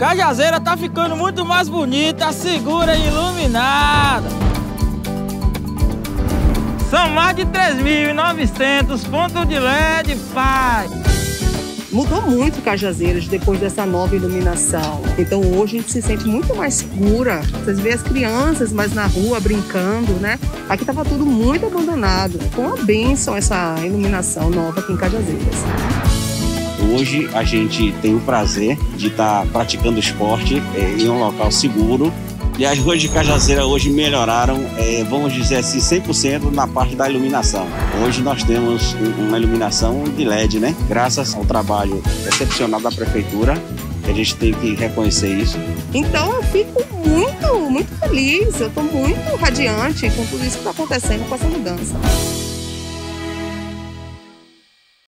Cajazeira tá ficando muito mais bonita, segura e iluminada. São mais de 3.900 pontos de LED, pai. Mudou muito Cajazeiras depois dessa nova iluminação. Então hoje a gente se sente muito mais segura. Vocês vê as crianças mais na rua brincando, né? Aqui estava tudo muito abandonado. Com a bênção essa iluminação nova aqui em Cajazeiras. Hoje a gente tem o prazer de estar praticando esporte é, em um local seguro. E as ruas de Cajazeira hoje melhoraram, é, vamos dizer assim, 100% na parte da iluminação. Hoje nós temos uma iluminação de LED, né? Graças ao trabalho excepcional da prefeitura, a gente tem que reconhecer isso. Então eu fico muito, muito feliz, eu estou muito radiante com tudo isso que está acontecendo com essa mudança.